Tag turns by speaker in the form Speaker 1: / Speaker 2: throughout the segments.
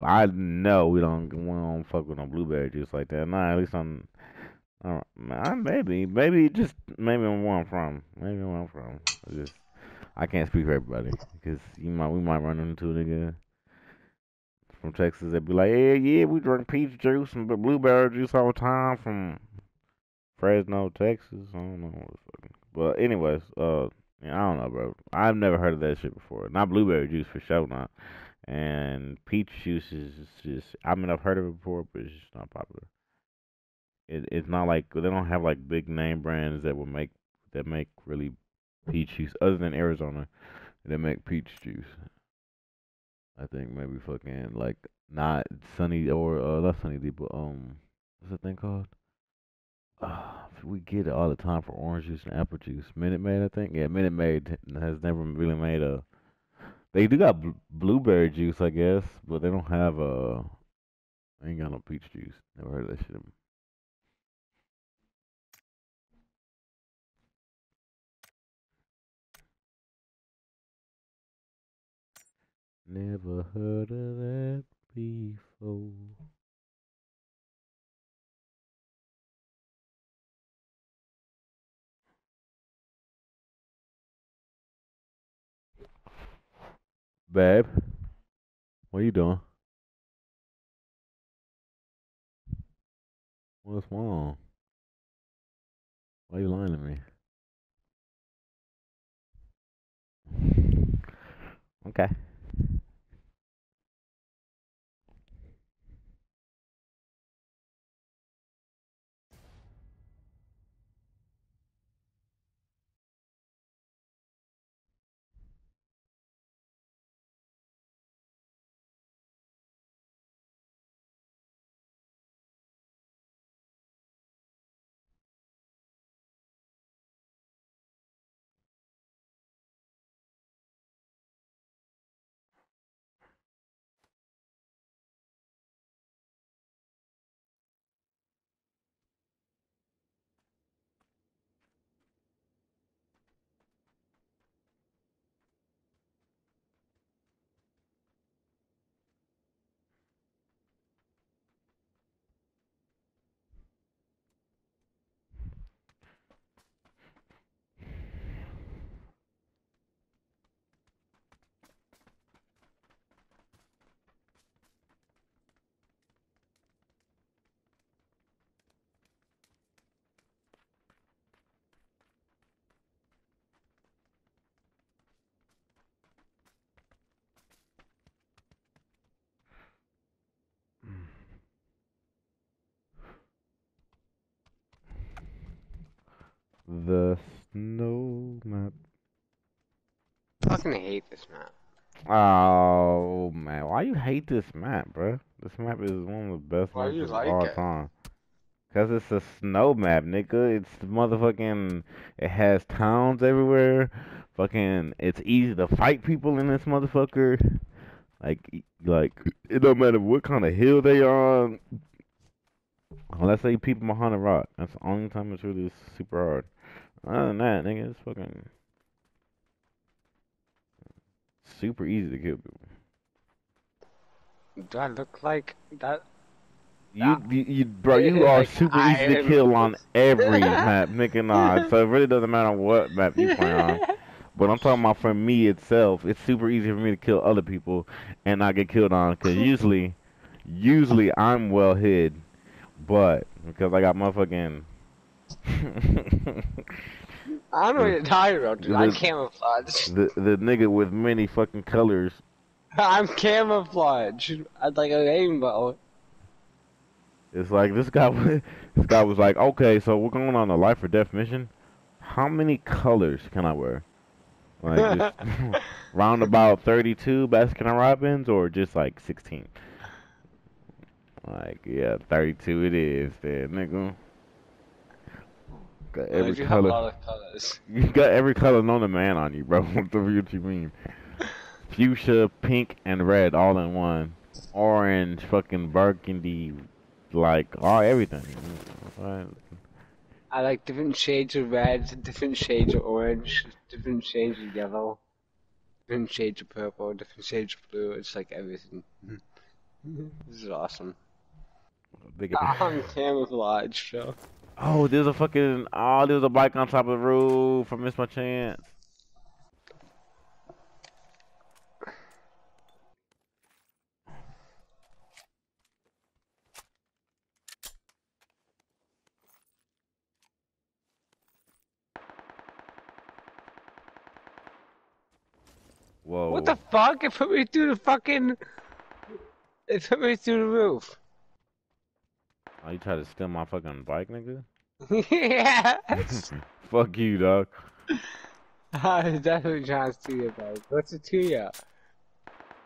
Speaker 1: I know we don't we don't fuck with no blueberry juice like that. Nah, at least I'm. Uh, maybe, maybe just maybe where I'm from. Maybe where I'm from. I just I can't speak for everybody because you might we might run into a nigga from Texas that be like, yeah, yeah, we drink peach juice and blueberry juice all the time from Fresno, Texas. I don't know. But anyways, uh, I don't know, bro. I've never heard of that shit before. Not blueberry juice for sure, not. And peach juice is just, I mean, I've heard of it before, but it's just not popular. It, it's not like they don't have like big name brands that will make that make really peach juice other than Arizona that make peach juice. I think maybe fucking like not Sunny or uh not Sunny D, but um, what's that thing called? Uh, we get it all the time for orange juice and apple juice. Minute Maid, I think. Yeah, Minute Maid has never really made a they do got bl- blueberry juice, I guess, but they don't have a. Uh, ain't got no peach juice. Never heard of that shit. Never heard of that before. Babe, what are you doing? What's wrong? Why are you lying to me? Okay. The snow map.
Speaker 2: Fucking hate this map.
Speaker 1: Oh man, why you hate this map, bro? This map is one of the best
Speaker 2: Why
Speaker 1: maps
Speaker 2: you
Speaker 1: of
Speaker 2: like
Speaker 1: all
Speaker 2: it?
Speaker 1: time. Cause it's a snow map, nigga. It's motherfucking. It has towns everywhere. Fucking. It's easy to fight people in this motherfucker. Like, like it don't matter what kind of hill they on. Unless they people behind a rock. That's the only time it's really super hard. Other than that, nigga, it's fucking super easy to kill people.
Speaker 2: Do I look like that?
Speaker 1: You, you, you bro, you are
Speaker 2: Like,
Speaker 1: super
Speaker 2: I
Speaker 1: easy to kill on every map, nigga. Nah, so it really doesn't matter what map you play on. But I'm talking about for me itself, it's super easy for me to kill other people and not get killed on. Cause usually, usually I'm well hid, but because I got motherfucking.
Speaker 2: I don't know what you're talking about, dude. I'm
Speaker 1: The-
Speaker 2: camouflage.
Speaker 1: the the nigga with many fucking colors.
Speaker 2: I'm camouflage. I'm like a rainbow.
Speaker 1: It's like this guy. wa- This guy was like, okay, so we're going on a life or death mission. How many colors can I wear? Like just round about thirty-two Baskin and Robbins, or just like sixteen? Like yeah, thirty-two it is, then nigga. Got every
Speaker 2: you have a lot of colors?
Speaker 1: You got every color known to man on you, bro. What the what you mean? Fuchsia, pink, and red all in one. Orange, fucking burgundy, like all everything.
Speaker 2: I like different shades of red, different shades of orange, different shades of yellow, different shades of purple, different shades of blue. It's like everything. This is awesome.
Speaker 1: Big-
Speaker 2: On camouflage, Joe.
Speaker 1: Oh, there's a fucking oh, there's a bike on top of the roof. I missed my chance. Whoa.
Speaker 2: What the fuck? It put me through the fucking. It put me through the roof.
Speaker 1: Oh, you try to steal my fucking bike, nigga?
Speaker 2: yeah.
Speaker 1: Fuck you, dog.
Speaker 2: I was definitely trying to steal your bike. What's it to you?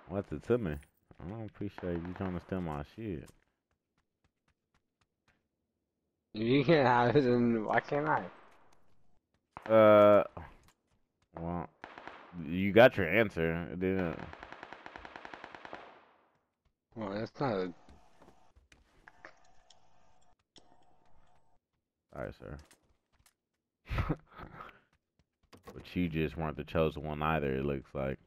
Speaker 1: What's it to me? I don't appreciate you trying to steal my shit.
Speaker 2: If you can't have it, then why can't I?
Speaker 1: Uh, well, you got your answer. It didn't.
Speaker 2: Well, that's not a.
Speaker 1: Alright, sir. but you just weren't the chosen one either, it looks like.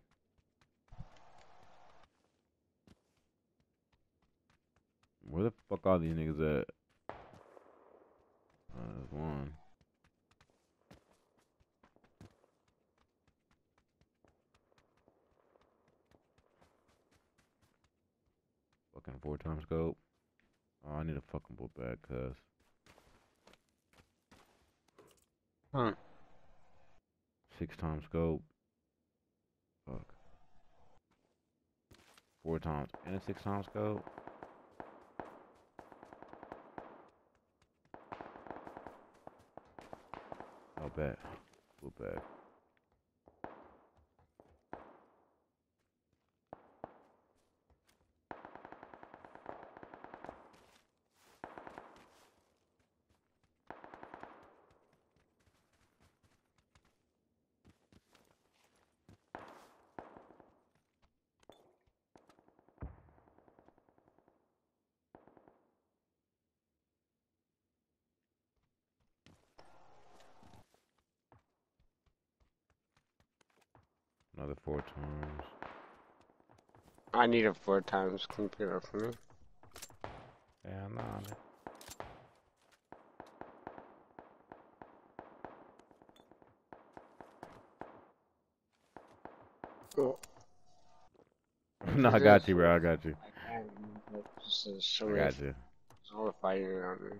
Speaker 1: Where the fuck are these niggas at? Uh, there's one. Fucking four times scope. Oh, I need a fucking book bag, cuz.
Speaker 2: Huh.
Speaker 1: Six times scope. Fuck. Four times and a six times scope. I'll bet. We'll bet. Another four times.
Speaker 2: I need a four times computer for me.
Speaker 1: Yeah, nah.
Speaker 2: Cool.
Speaker 1: no, I got you, bro. I got you.
Speaker 2: I can't. Just so
Speaker 1: I got you.
Speaker 2: fighting around me.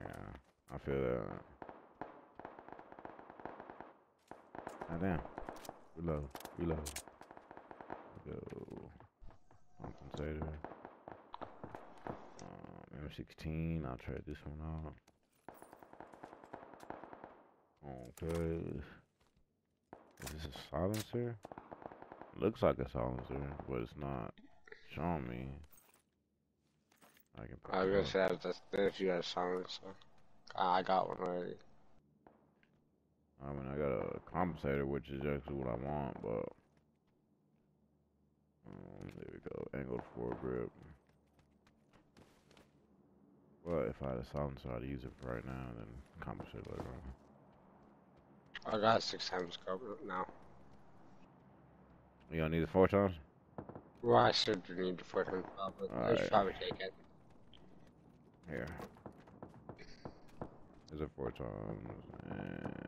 Speaker 1: Yeah, I feel that. Ah, damn. Reload. Reload. Go. Compensator. Um, M16. I'll try this one out. Okay. Is this a silencer? Looks like a silencer, but it's not showing me. I can
Speaker 2: I was gonna say I was just if you had a silencer. I got one already.
Speaker 1: I mean, I got a compensator, which is actually what I want, but um, there we go, angled foregrip. Well, if I had a silencer, I'd use it for right now, and then compensate later on.
Speaker 2: I got six times cover now.
Speaker 1: You don't need the four times?
Speaker 2: Well, I should need the four times but I should probably take it.
Speaker 1: Here. There's a four times, and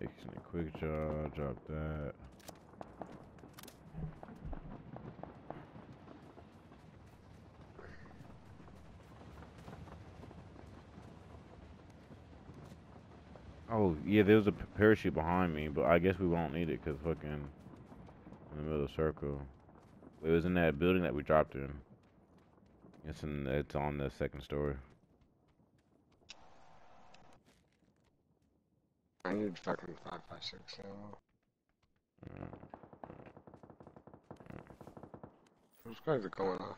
Speaker 1: a quick draw, drop that. Oh, yeah, there was a parachute behind me, but I guess we won't need it because fucking in the middle of the circle. It was in that building that we dropped in. It's in. It's on the second story.
Speaker 2: I need fucking five, five, six now. Those guys are going off.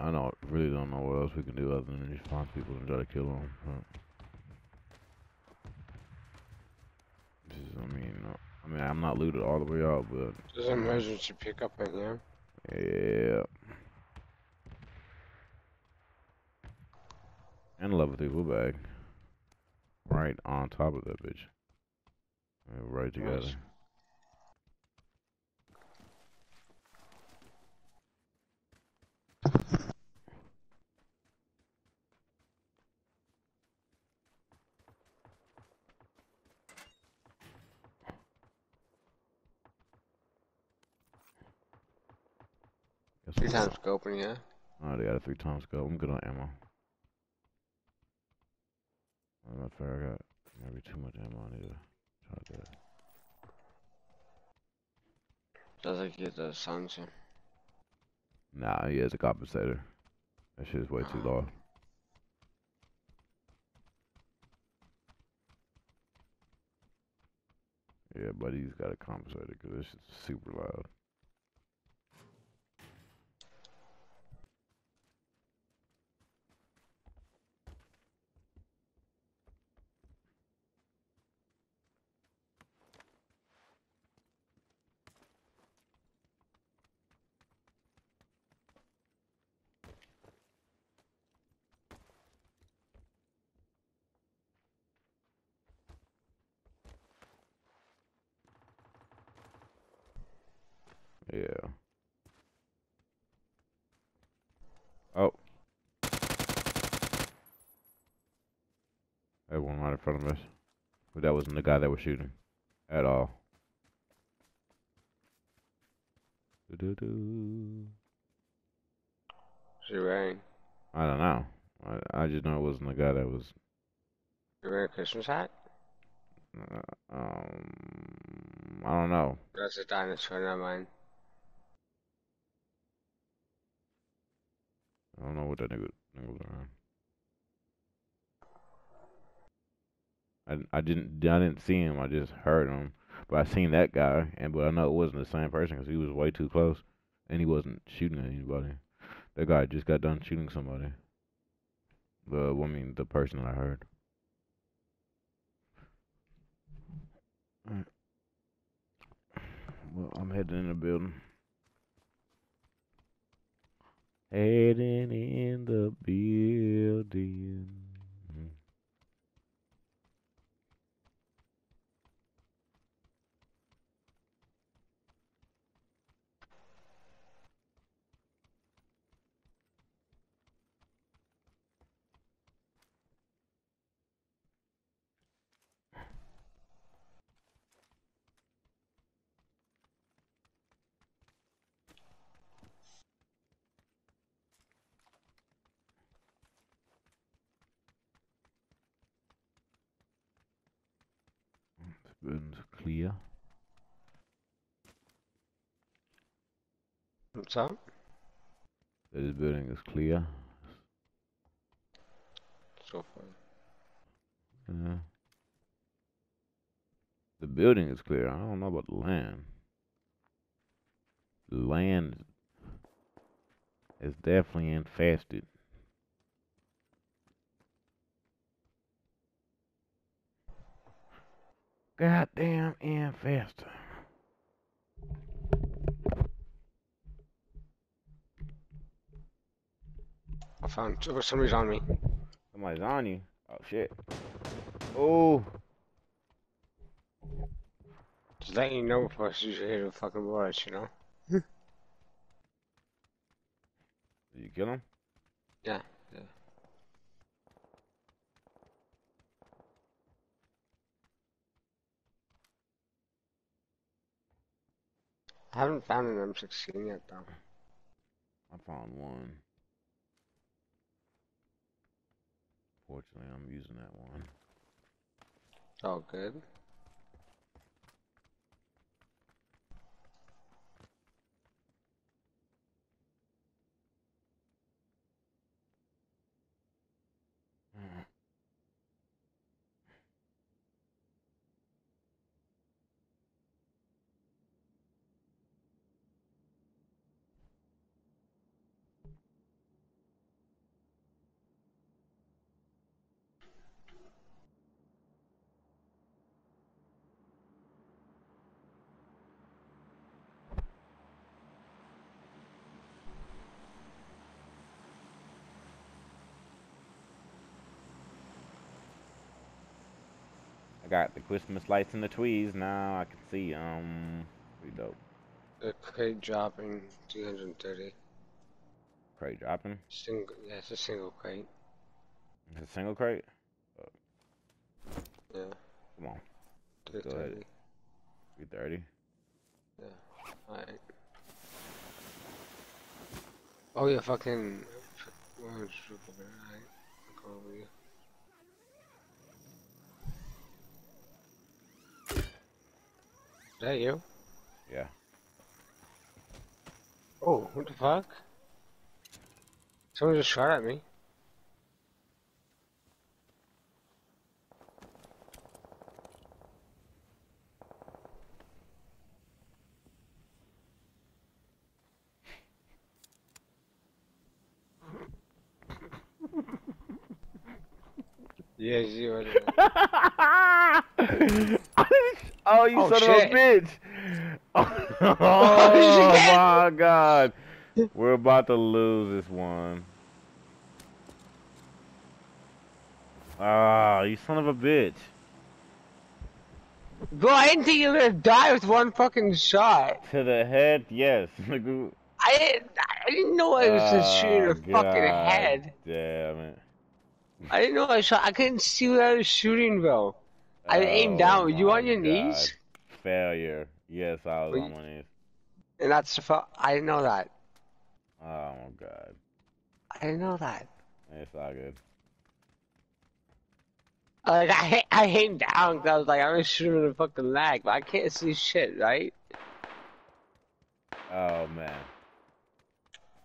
Speaker 1: I don't really don't know what else we can do other than just find people and try to kill them. But is, I mean, uh, I mean, I'm not looted all the way out, but
Speaker 2: There's an emergency pickup right now.
Speaker 1: yeah. And a level three blue bag, right on top of that bitch. Right together.
Speaker 2: Nice. Three times scoping, yeah.
Speaker 1: Oh, they got a three times scope. I'm good on ammo. I'm not fair. I got maybe too much ammo. I need to try that.
Speaker 2: Does like get the silencer.
Speaker 1: Nah, he has a compensator. That shit's way too low. Yeah, buddy, he's got a compensator because this shit's super loud. Yeah. Oh. Everyone right in front of us. But that wasn't the guy that was shooting. At all. Doo-doo-doo.
Speaker 2: She wearing.
Speaker 1: I don't know. I, I just know it wasn't the guy that was.
Speaker 2: You wearing a Christmas hat?
Speaker 1: Uh, um, I don't know.
Speaker 2: That's a dinosaur, not mine.
Speaker 1: I don't know what that nigga, nigga was around. I, I didn't I didn't see him. I just heard him. But I seen that guy, and but I know it wasn't the same person because he was way too close, and he wasn't shooting at anybody. That guy just got done shooting somebody. The I mean the person that I heard. Well, I'm heading in the building. Heading in the building. This building's clear.
Speaker 2: What's up?
Speaker 1: This building is clear.
Speaker 2: So far.
Speaker 1: Yeah. The building is clear. I don't know about the land. The land is definitely infested. Goddamn infested.
Speaker 2: I found somebody's on me.
Speaker 1: Somebody's on you. Oh shit. Oh.
Speaker 2: Just letting you know before you should hit the fucking bullets, you know?
Speaker 1: Did you kill him?
Speaker 2: Yeah, yeah. I haven't found an M16 yet, though.
Speaker 1: I found one. Fortunately, I'm using that one.
Speaker 2: Oh, good.
Speaker 1: Got the Christmas lights and the tweeds now. I can see. Um, pretty dope.
Speaker 2: The crate dropping 230.
Speaker 1: Crate dropping.
Speaker 2: Single, yeah, it's a single crate.
Speaker 1: It's a single crate.
Speaker 2: Yeah.
Speaker 1: Come on,
Speaker 2: 230.
Speaker 1: three thirty. Yeah.
Speaker 2: Alright. Oh yeah, fucking. Where is it? Alright. I'll go over you. Is that you?
Speaker 1: Yeah.
Speaker 2: Oh, what the fuck? Someone just shot at me. Yes, you are.
Speaker 1: Oh, you
Speaker 2: Oh,
Speaker 1: son
Speaker 2: shit.
Speaker 1: of a bitch! Oh,
Speaker 2: shit.
Speaker 1: my god, we're about to lose this one. Ah, you son of a bitch!
Speaker 2: Bro, I didn't think you were gonna die with one fucking shot.
Speaker 1: To the head, yes.
Speaker 2: I didn't, I didn't know I was just shooting
Speaker 1: Oh,
Speaker 2: a fucking
Speaker 1: God
Speaker 2: head.
Speaker 1: Damn it.
Speaker 2: I didn't know I shot. I couldn't see what I was shooting, bro. I oh aimed down. You on your
Speaker 1: God.
Speaker 2: knees?
Speaker 1: Failure. Yes, I was
Speaker 2: Were
Speaker 1: on my knees.
Speaker 2: And that's the I didn't know that.
Speaker 1: Oh my god.
Speaker 2: I didn't know that.
Speaker 1: It's all good.
Speaker 2: Like I, I aimed down because I was like, I'm gonna shoot him in the fucking leg, but I can't see shit, right?
Speaker 1: Oh man.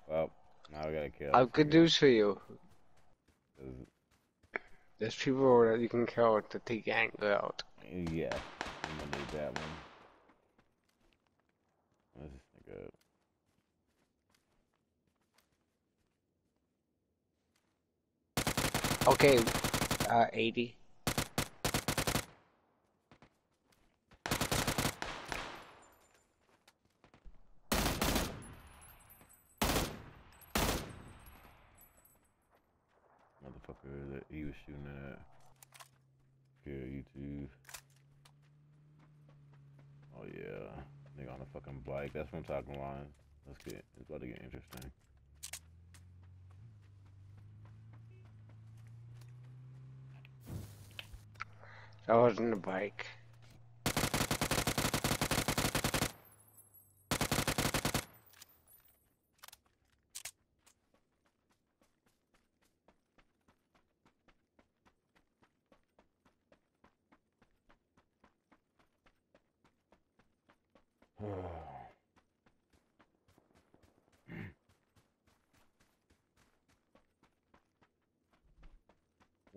Speaker 1: Well, now we gotta kill.
Speaker 2: I have good news for you. There's people that you can kill to take anger out.
Speaker 1: Yeah, I'm gonna need that one. This nigga?
Speaker 2: Okay, uh, 80.
Speaker 1: He was shooting at. Kill YouTube. Oh yeah, nigga on a fucking bike. That's what I'm talking about. Let's get. It's about to get interesting.
Speaker 2: That wasn't a bike.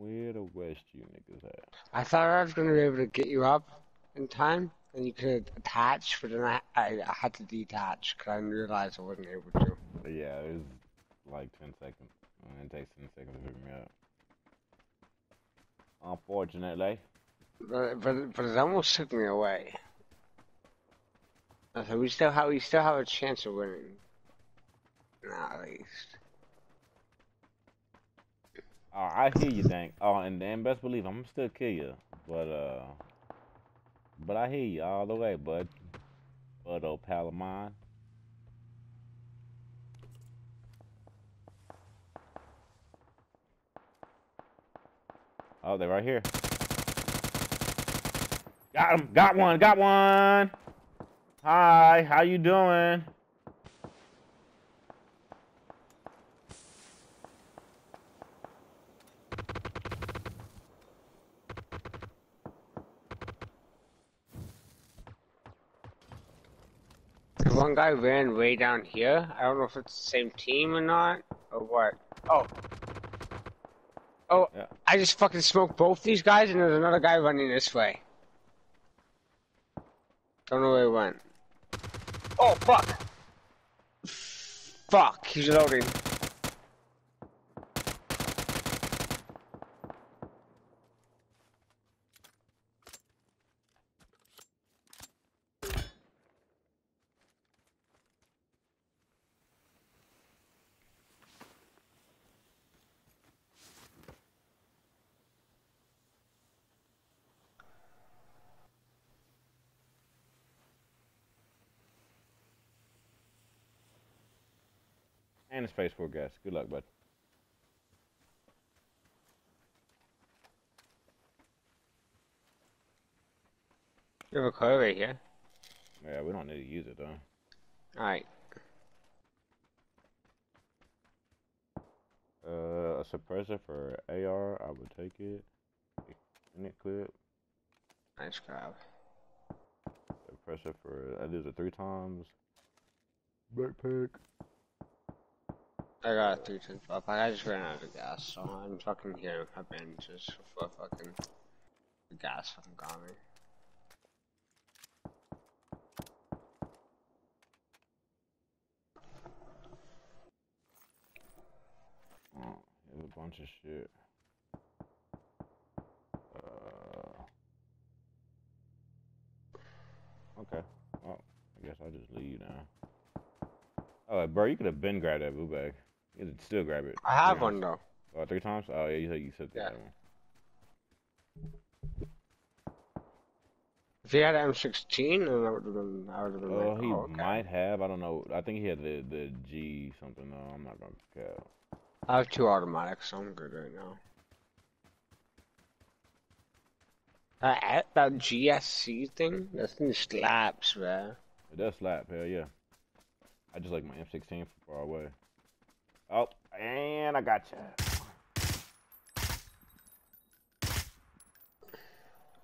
Speaker 1: Where the West you niggas at?
Speaker 2: I thought I was gonna be able to get you up in time, and you could attach, but then I, I, had to detach because I realized I wasn't able to.
Speaker 1: But yeah, it was like 10 seconds. And it takes 10 seconds to figure me up. Unfortunately.
Speaker 2: But, but but it almost took me away. So we still have we still have a chance of winning. Nah, at least.
Speaker 1: Oh, I hear you, Dank. Oh, and, and best believe I'm still kill you. But, uh, but I hear you all the way, bud. Bud, old pal of mine. Oh, they're right here. Got him. Got one. Got one. Hi. How you doing?
Speaker 2: The one guy ran way down here. I don't know if it's the same team or not, or what. Oh. Oh,
Speaker 1: Yeah.
Speaker 2: I just fucking smoked both these guys, and there's another guy running this way. Don't know where he went. Oh, fuck! Fuck, he's loading.
Speaker 1: And it's phase four gas. Good luck, bud.
Speaker 2: You have a car right here.
Speaker 1: Yeah, we don't need to use it though.
Speaker 2: Alright.
Speaker 1: Uh, a suppressor for AR, I would take it. Infinite clip.
Speaker 2: Nice grab.
Speaker 1: Suppressor for I did it three times. Backpack.
Speaker 2: I got three ten five. I just ran out of gas, so I'm fucking here my bandages for fucking the gas fucking got me.
Speaker 1: Oh, a bunch of shit. Uh, okay. Well, I guess I'll just leave now. Oh, bro, you could have been grabbed that blue bag. You could still grab it.
Speaker 2: I have one
Speaker 1: times.
Speaker 2: though.
Speaker 1: Oh, three times? Oh, yeah, you said you said
Speaker 2: Yeah.
Speaker 1: that one.
Speaker 2: If he had an M16, then I would have been. I would have been
Speaker 1: Oh,
Speaker 2: like,
Speaker 1: he
Speaker 2: oh, okay.
Speaker 1: might have. I don't know. I think he had the the G something though. I'm not gonna count.
Speaker 2: I have two automatics, so I'm good right now. That that GSC thing, that thing slaps, man.
Speaker 1: It does slap. Hell yeah. I just like my M16 from far away. Oh, and I got you.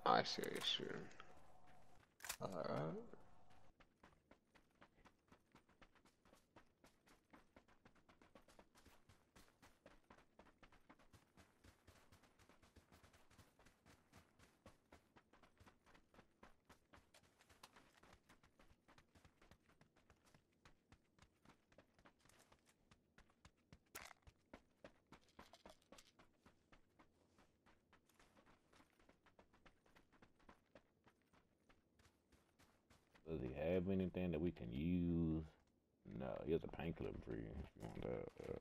Speaker 2: I see what you're. Alright.
Speaker 1: Does he have anything that we can use? No, he has a painkiller for you if you want that. Uh,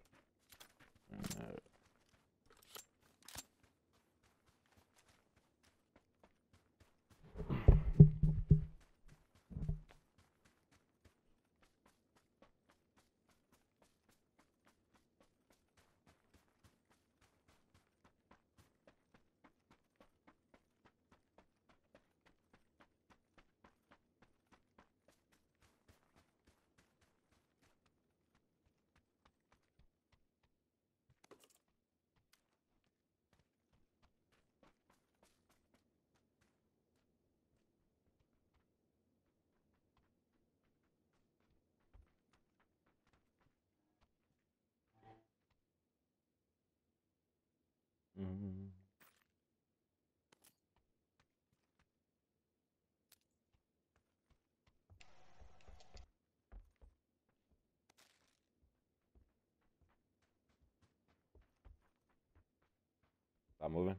Speaker 1: Stop moving.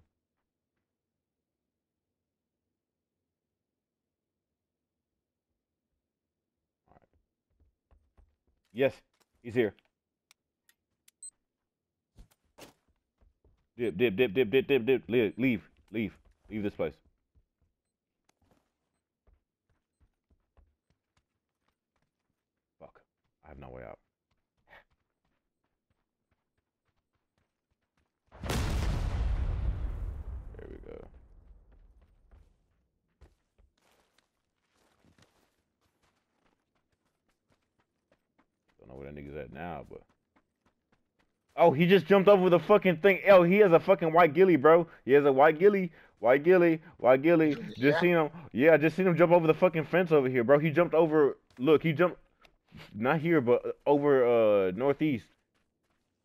Speaker 1: Yes, he's here. Dip, dip, dip, dip, dip, dip, dip. Leave, leave, leave, leave this place. Fuck. I have no way out. There we go. Don't know where that nigga's at now, but. Oh, he just jumped over the fucking thing. Oh, he has a fucking white ghillie, bro. He has a white ghillie, white ghillie, white ghillie. Just
Speaker 2: Yeah.
Speaker 1: seen him. Yeah, I just seen him jump over the fucking fence over here, bro. He jumped over. Look, he jumped. Not here, but over uh northeast.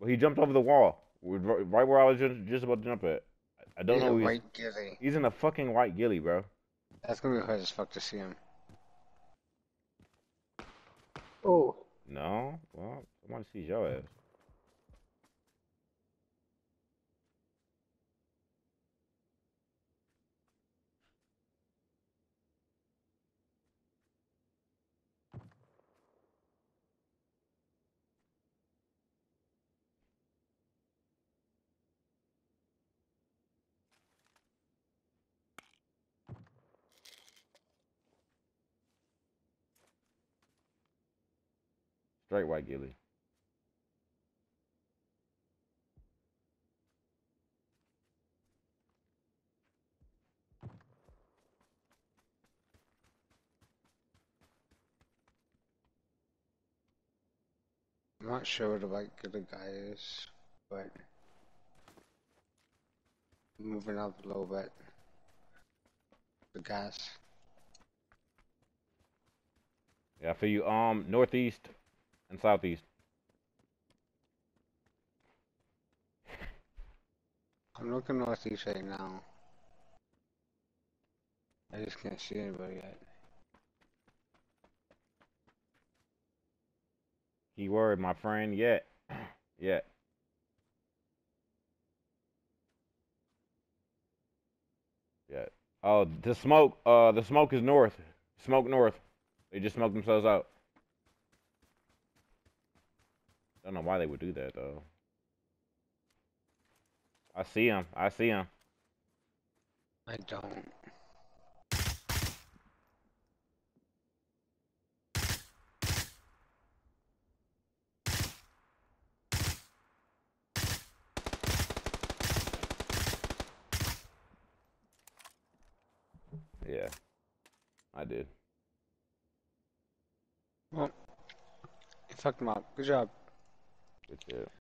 Speaker 1: But he jumped over the wall, right where I was just, just about to jump at. I don't
Speaker 2: He's a
Speaker 1: know. Who he's,
Speaker 2: white ghillie.
Speaker 1: he's in a fucking white ghillie, bro.
Speaker 2: That's gonna be hard as fuck to see him. Oh.
Speaker 1: No, well, somebody sees your ass. Straight white ghillie.
Speaker 2: I'm not sure what the white ghillie guy is, but moving up a little bit. The gas.
Speaker 1: Yeah, for you. Um, northeast and southeast.
Speaker 2: I'm looking northeast right now. I just can't see anybody yet.
Speaker 1: Keyword, my friend, yet. yet. Yet. Oh, the smoke, uh, the smoke is north. Smoke north. They just smoked themselves out. I don't know why they would do that, though. I see him. I see him.
Speaker 2: I don't.
Speaker 1: Yeah. I did.
Speaker 2: Well, you fucked him up. Good job.
Speaker 1: Good shit.